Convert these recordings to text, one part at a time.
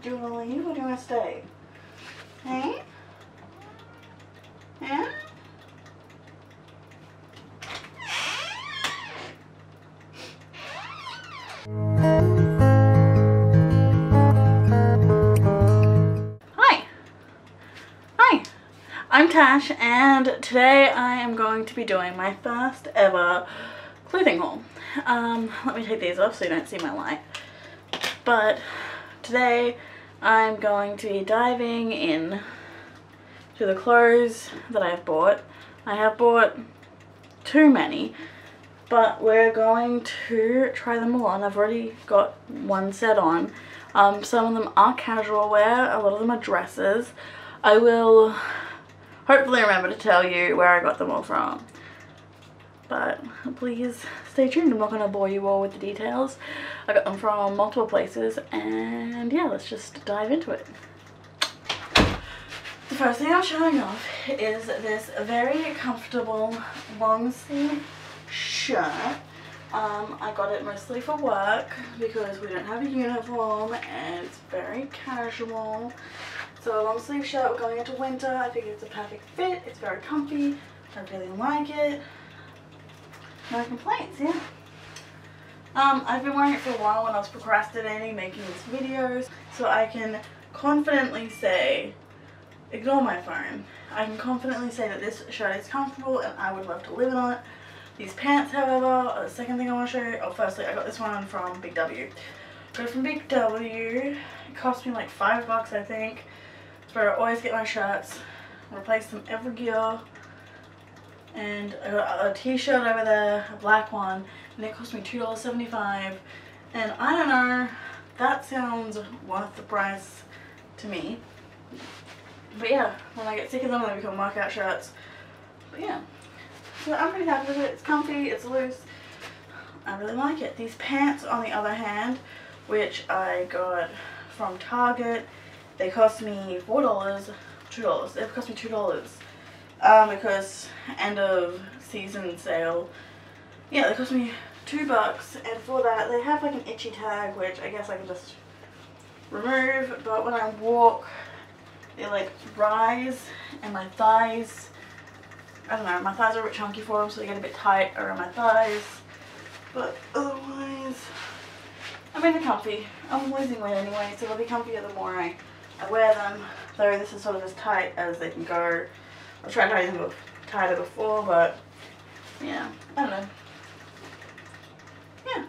Do you want to leave or do you want to stay? Hey? Yeah? Hi. Hi. I'm Tash and today I am going to be doing my first ever clothing haul. Um, let me take these off so you don't see my light. But today I'm going to be diving in to the clothes that I've bought. I have bought too many, but we're going to try them all on. I've already got one set on. Um, some of them are casual wear, a lot of them are dresses. I will hopefully remember to tell you where I got them all from. But please stay tuned, I'm not going to bore you all with the details. I got them from multiple places and yeah, let's just dive into it. The first thing I'm showing off is this very comfortable long sleeve shirt. Um, I got it mostly for work because we don't have a uniform and it's very casual. So a long sleeve shirt we're going into winter, I think it's a perfect fit, it's very comfy, I really like it. No complaints, yeah. Um, I've been wearing it for a while when I was procrastinating making these videos so I can confidently say, ignore my phone, I can confidently say that this shirt is comfortable and I would love to live in it. These pants, however, are the second thing I want to show you. Oh, firstly, I got this one from Big W. Got it from Big W. It cost me like five bucks, I think. It's where I always get my shirts. Replace them every year. And I got a t-shirt over there, a black one, and it cost me $2.75. And I don't know, that sounds worth the price to me. But yeah, when I get sick of them, they become markout shirts. But yeah. So I'm pretty happy with it. It's comfy, it's loose. I really like it. These pants, on the other hand, which I got from Target, they cost me $4, $2. They cost me $2. Um, because end of season sale. Yeah, they cost me two bucks and for that they have like an itchy tag which I guess I can just remove but when I walk they like rise and my thighs I don't know, my thighs are a bit chunky for them so they get a bit tight around my thighs. But otherwise, I mean they're comfy. I'm losing weight anyway, so they'll be comfier the more I, I wear them. Though this is sort of as tight as they can go. Tried having them tighter before, but yeah, I don't know. Yeah.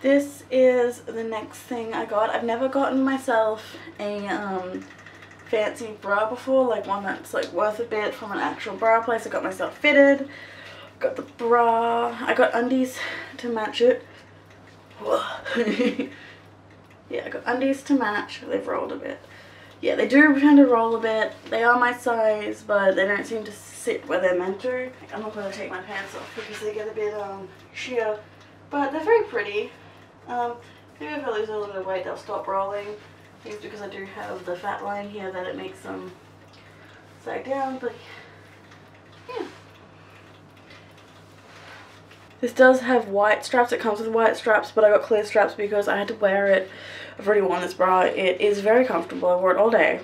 This is the next thing I got. I've never gotten myself a um, fancy bra before, like one that's like worth a bit from an actual bra place. I got myself fitted, got the bra, I got undies to match it. yeah, I got undies to match. They've rolled a bit. Yeah, they do tend to roll a bit. They are my size, but they don't seem to sit where they're meant to. I'm not going to take my pants off because they get a bit um, sheer, but they're very pretty. Um, maybe if I lose a little bit of weight, they'll stop rolling. I think it's because I do have the fat line here that it makes them sag down, but yeah. This does have white straps. It comes with white straps, but I got clear straps because I had to wear it. I've already worn this bra. It is very comfortable. I wore it all day.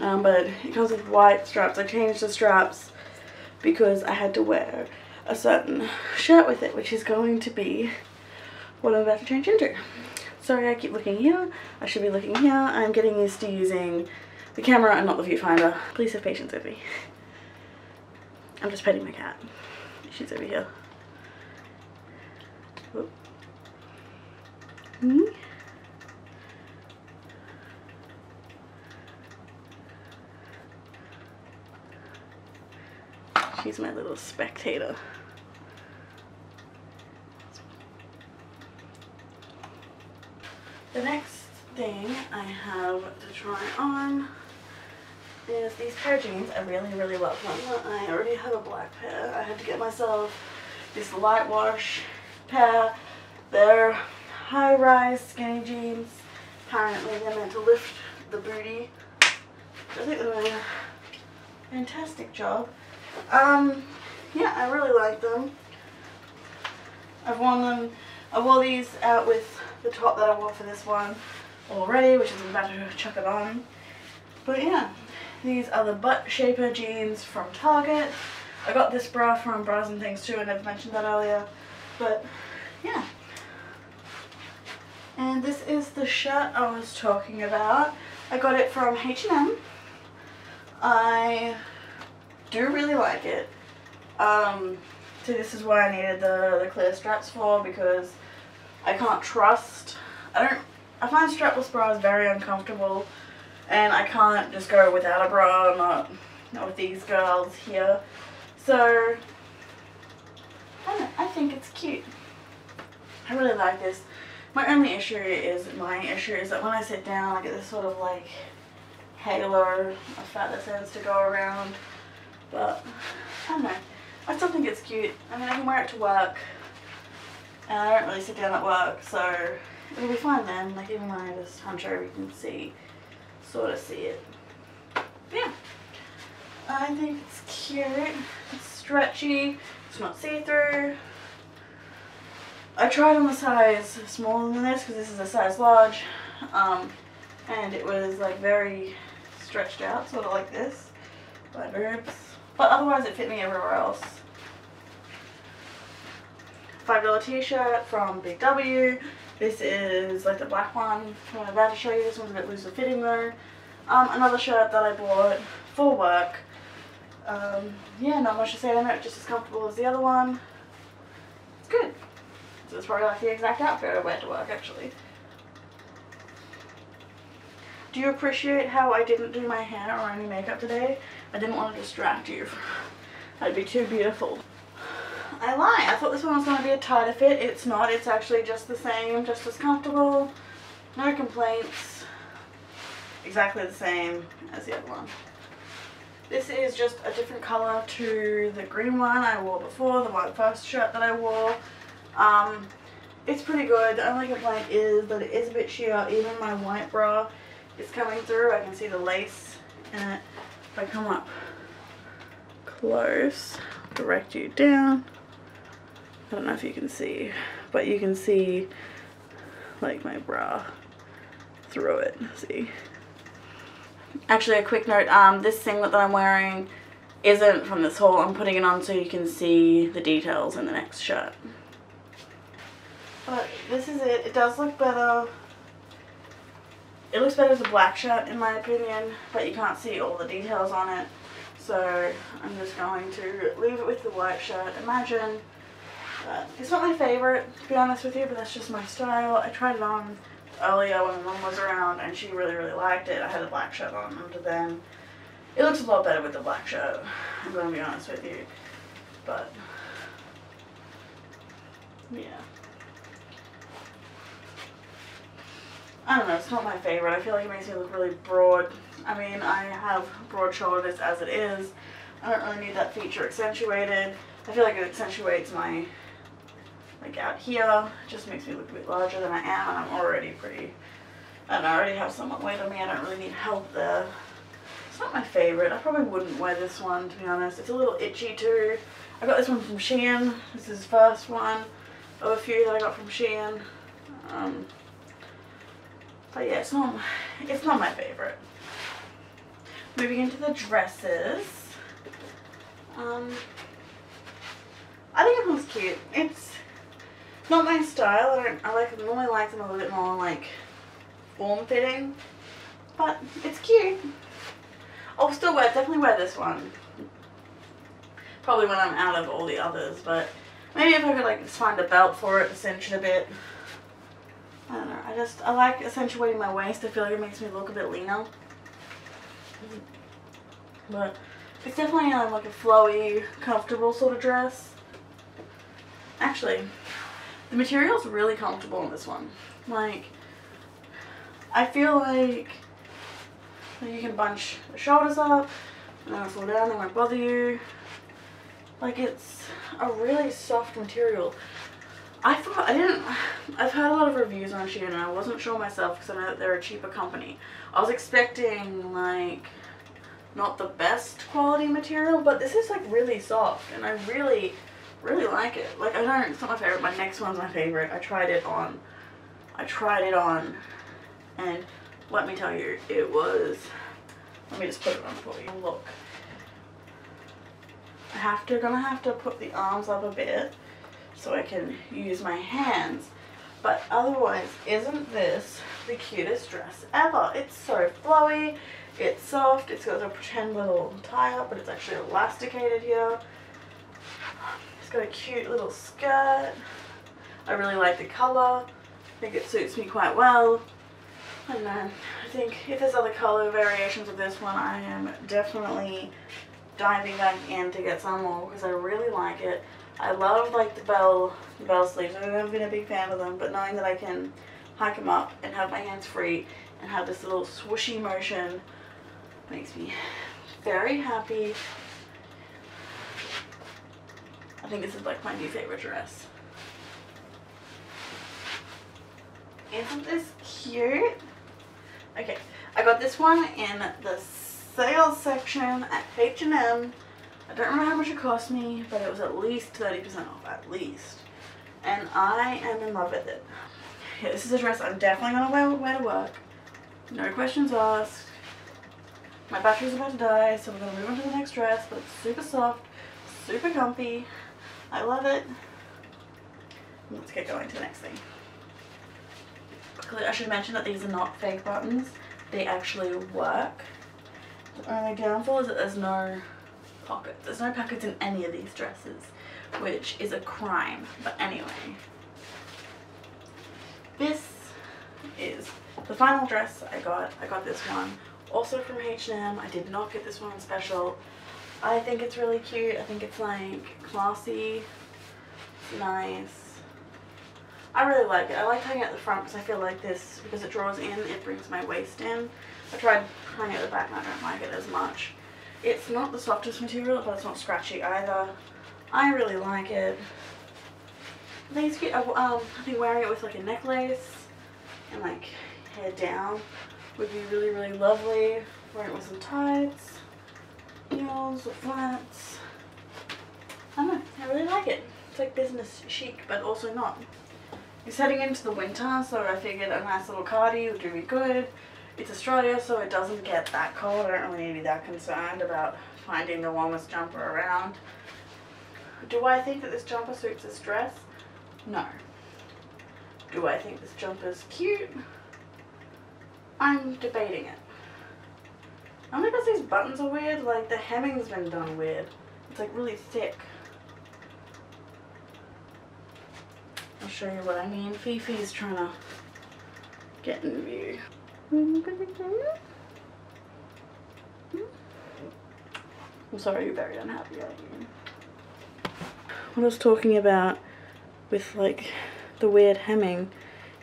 Um, but it comes with white straps. I changed the straps because I had to wear a certain shirt with it, which is going to be what I'm about to change into. Sorry, I keep looking here. I should be looking here. I'm getting used to using the camera and not the viewfinder. Please have patience with me. I'm just petting my cat. She's over here. Me? She's my little spectator. The next thing I have to try on is these pair of jeans. I really, really love them. I already have a black pair. I had to get myself this light wash pair. They're high-rise skinny jeans. Apparently they're meant to lift the booty. I think they're doing a fantastic job. Um, yeah, I really like them. I've worn them, I wore these out with the top that I wore for this one already, which is I'm about to chuck it on. But yeah, these are the butt shaper jeans from Target. I got this bra from Bras and Things too, and I never mentioned that earlier. But yeah. And this is the shirt I was talking about. I got it from H&M. I do really like it. Um, so this is why I needed the, the clear straps for because I can't trust, I don't, I find strapless bras very uncomfortable and I can't just go without a bra, not, not with these girls here. So, I, I think it's cute. I really like this. My only issue is, my issue is that when I sit down I get this sort of like halo of fat that tends to go around. But, I don't know. I still think it's cute. I mean, I can wear it to work. And I don't really sit down at work, so it'll be fine then. Like, even when I just hunch over, you can see, sort of see it. But yeah. I think it's cute. It's stretchy. It's not see-through. I tried on the size smaller than this because this is a size large. Um, and it was like very stretched out, sort of like this. My boobs. But otherwise it fit me everywhere else. $5 t-shirt from Big W. This is like the black one I'm about to show you. This one's a bit looser fitting though. Um, another shirt that I bought for work. Um, yeah, not much to say on it, just as comfortable as the other one. It's good. So it's probably like the exact outfit I wear to work actually. Do you appreciate how I didn't do my hair or any makeup today? I didn't want to distract you. That'd be too beautiful. I lie. I thought this one was going to be a tighter fit. It's not. It's actually just the same, just as comfortable. No complaints. Exactly the same as the other one. This is just a different colour to the green one I wore before, the white first shirt that I wore. Um, it's pretty good. The only complaint is that it is a bit sheer. Even my white bra is coming through. I can see the lace in it. If I come up close, direct you down. I don't know if you can see, but you can see like my bra through it, see. Actually, a quick note, um, this singlet that I'm wearing isn't from this haul. I'm putting it on so you can see the details in the next shirt. But this is it. It does look better. It looks better as a black shirt in my opinion, but you can't see all the details on it. So I'm just going to leave it with the white shirt. Imagine it's not my favorite, to be honest with you, but that's just my style. I tried it on earlier when my was around, and she really, really liked it. I had a black shirt on under then. It looks a lot better with the black shirt, I'm going to be honest with you. But, yeah. I don't know, it's not my favorite. I feel like it makes me look really broad. I mean, I have broad shoulders as it is. I don't really need that feature accentuated. I feel like it accentuates my like out here. It just makes me look a bit larger than I am and I'm already pretty, and I already have somewhat weight on me. I don't really need help there. It's not my favorite. I probably wouldn't wear this one to be honest. It's a little itchy too. I got this one from Shein. This is the first one of a few that I got from Shein. Um, but yeah, it's not, it's not my favorite. Moving into the dresses. Um, I think it looks cute. It's not my style. I don't. I like normally like them a little bit more like form fitting, but it's cute. I'll still wear. Definitely wear this one. Probably when I'm out of all the others, but maybe if I could like find a belt for it cinch it a bit. I don't know. I just I like accentuating my waist. I feel like it makes me look a bit leaner. But it's definitely um, like a flowy, comfortable sort of dress. Actually, the material is really comfortable in this one. Like, I feel like you can bunch the shoulders up and then fall down, they won't bother you. Like it's a really soft material. I thought, I didn't, I've heard a lot of reviews on Shein and I wasn't sure myself because I know that they're a cheaper company. I was expecting like not the best quality material, but this is like really soft and I really really like it. Like, I don't, it's not my favorite. My next one's my favorite. I tried it on, I tried it on And let me tell you, it was, let me just put it on for you. Look. I have to, gonna have to put the arms up a bit so I can use my hands. But otherwise, isn't this the cutest dress ever? It's so flowy, it's soft, it's got a pretend little tie up, but it's actually elasticated here. It's got a cute little skirt. I really like the colour. I think it suits me quite well. And then I think if there's other colour variations of this one, I am definitely diving back in to get some more because I really like it. I love like the bell, the bell sleeves. I've never been a big fan of them, but knowing that I can hike them up and have my hands free and have this little swooshy motion makes me very happy. I think this is like my new favorite dress. Isn't this cute? Okay, I got this one in the sales section at H&M. I don't remember how much it cost me, but it was at least 30% off, at least. And I am in love with it. Yeah, this is a dress I'm definitely going to wear, wear to work. No questions asked. My battery's about to die, so we're going to move on to the next dress, but it's super soft, super comfy. I love it. Let's get going to the next thing. I should mention that these are not fake buttons. They actually work. The only downfall is that there's no pockets. There's no pockets in any of these dresses, which is a crime. But anyway, this is the final dress I got. I got this one also from H&M. I did not get this one on special. I think it's really cute. I think it's like classy, nice. I really like it. I like hanging at the front because I feel like this, because it draws in, it brings my waist in. I tried hanging at the back and I don't like it as much. It's not the softest material, but it's not scratchy either. I really like it. I think cute. Um, I think wearing it with like a necklace and like hair down would be really, really lovely. Wearing it with some tights, heels, or flats. I don't know. I really like it. It's like business chic, but also not. It's heading into the winter, so I figured a nice little cardi would do me good. It's Australia, so it doesn't get that cold. I don't really need to be that concerned about finding the warmest jumper around. Do I think that this jumper suits this dress? No. Do I think this jumper is cute? I'm debating it. Only because these buttons are weird, like the hemming's been done weird. It's like really thick. I'll show you what I mean. Fifi's trying to get in view. I'm sorry you're very unhappy? What I was talking about with like the weird hemming.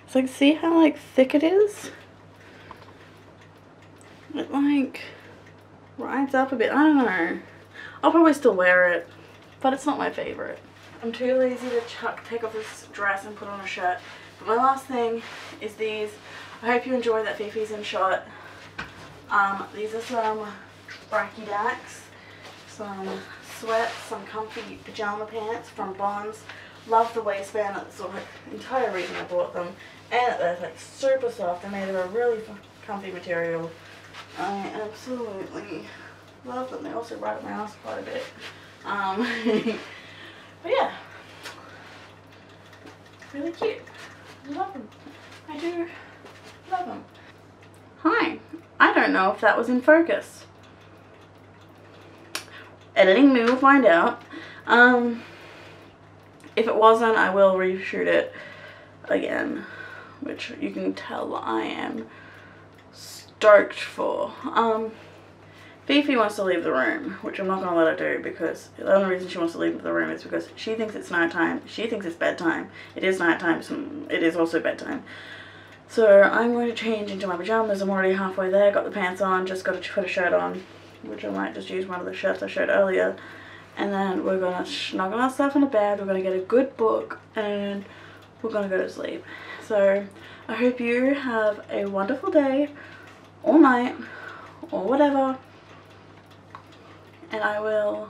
It's like, see how like thick it is? It like rides up a bit. I don't know. I'll probably still wear it, but it's not my favorite. I'm too lazy to chuck, take off this dress and put on a shirt. But my last thing is these. I hope you enjoy that Fifi's in shot. Um, these are some trackie dacks, some sweats, some comfy pajama pants from Bonds. Love the waistband, that's the entire reason I bought them. And they're like super soft, they're made of a really comfy material. I absolutely love them. They also ride my ass quite a bit. Um, But yeah, really cute. Love them. I do Hi. I don't know if that was in focus. Editing me will find out. Um, if it wasn't, I will reshoot it again, which you can tell I am stoked for. Um, Fifi wants to leave the room, which I'm not going to let her do because the only reason she wants to leave the room is because she thinks it's nighttime. She thinks it's bedtime. It is nighttime, so it is also bedtime. So I'm going to change into my pajamas. I'm already halfway there. Got the pants on, just got to put a shirt on, which I might just use one of the shirts I showed earlier. And then we're going to snuggle ourselves in a bed. We're going to get a good book and we're going to go to sleep. So I hope you have a wonderful day or night or whatever and I will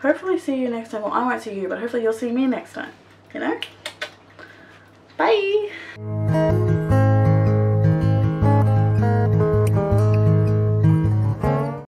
hopefully see you next time. Well, I won't see you, but hopefully you'll see me next time, you know? Bye!